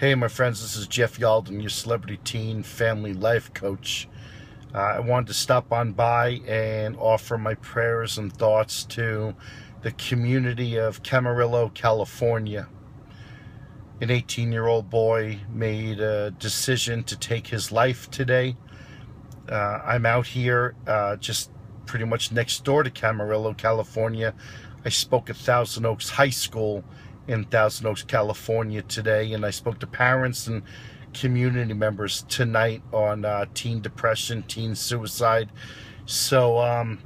Hey, my friends, this is Jeff Yalden, your celebrity teen family life coach. Uh, I wanted to stop on by and offer my prayers and thoughts to the community of Camarillo, California. An 18 year old boy made a decision to take his life today. Uh, I'm out here uh, just pretty much next door to Camarillo, California. I spoke at Thousand Oaks High School in Thousand Oaks, California today, and I spoke to parents and community members tonight on uh, teen depression, teen suicide. So, um,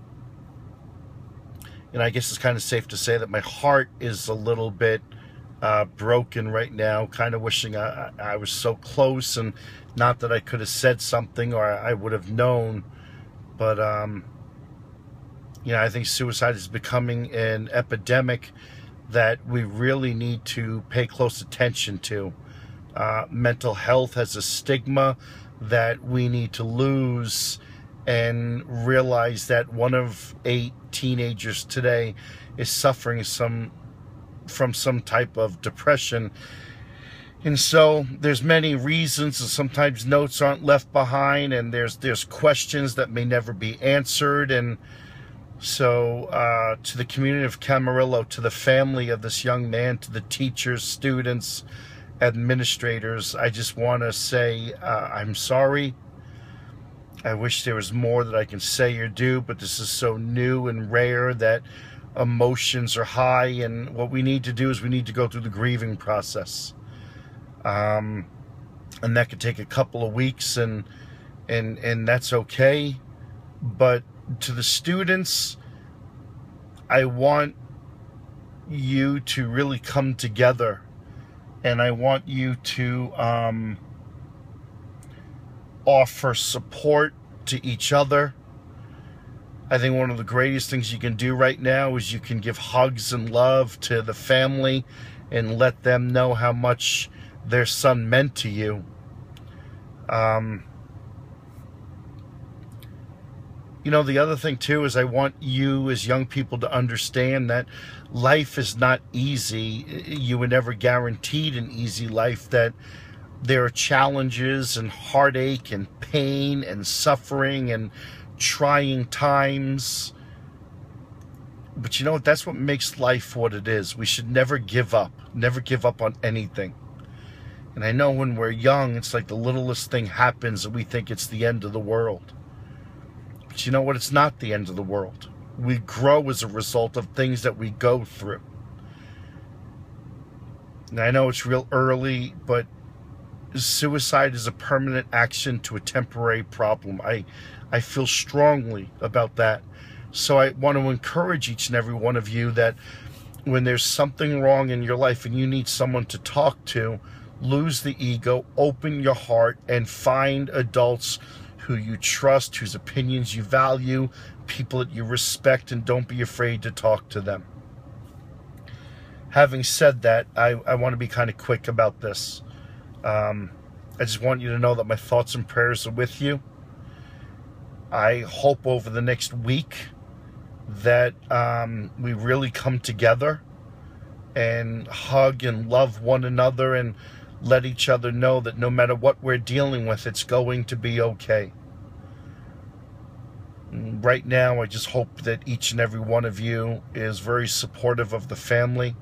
and I guess it's kind of safe to say that my heart is a little bit uh, broken right now, kind of wishing I, I was so close and not that I could have said something or I would have known, but, um, you know, I think suicide is becoming an epidemic that we really need to pay close attention to. Uh, mental health has a stigma that we need to lose and realize that one of eight teenagers today is suffering some from some type of depression and so there's many reasons and sometimes notes aren't left behind and there's there's questions that may never be answered and so, uh, to the community of Camarillo, to the family of this young man, to the teachers, students, administrators, I just want to say uh, I'm sorry. I wish there was more that I can say or do, but this is so new and rare that emotions are high. And what we need to do is we need to go through the grieving process. Um, and that could take a couple of weeks, and and and that's okay. But to the students, I want you to really come together and I want you to um, offer support to each other. I think one of the greatest things you can do right now is you can give hugs and love to the family and let them know how much their son meant to you. Um, you know, the other thing too is I want you as young people to understand that life is not easy. You were never guaranteed an easy life, that there are challenges and heartache and pain and suffering and trying times. But you know what? That's what makes life what it is. We should never give up, never give up on anything. And I know when we're young, it's like the littlest thing happens and we think it's the end of the world. But you know what? It's not the end of the world. We grow as a result of things that we go through. And I know it's real early, but suicide is a permanent action to a temporary problem. I, I feel strongly about that. So I want to encourage each and every one of you that when there's something wrong in your life and you need someone to talk to, lose the ego, open your heart, and find adults who you trust, whose opinions you value, people that you respect, and don't be afraid to talk to them. Having said that, I, I want to be kind of quick about this. Um, I just want you to know that my thoughts and prayers are with you. I hope over the next week that um, we really come together and hug and love one another and let each other know that no matter what we're dealing with, it's going to be okay. Right now, I just hope that each and every one of you is very supportive of the family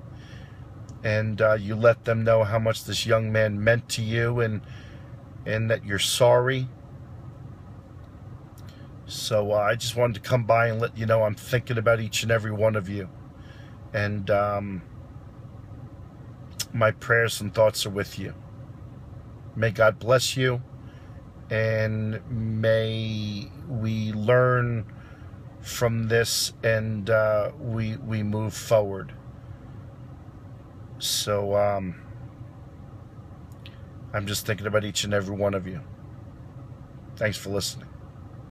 and uh, you let them know how much this young man meant to you and and that you're sorry. So uh, I just wanted to come by and let you know I'm thinking about each and every one of you. And um, my prayers and thoughts are with you. May God bless you, and may we learn from this and uh, we we move forward. So um, I'm just thinking about each and every one of you. Thanks for listening.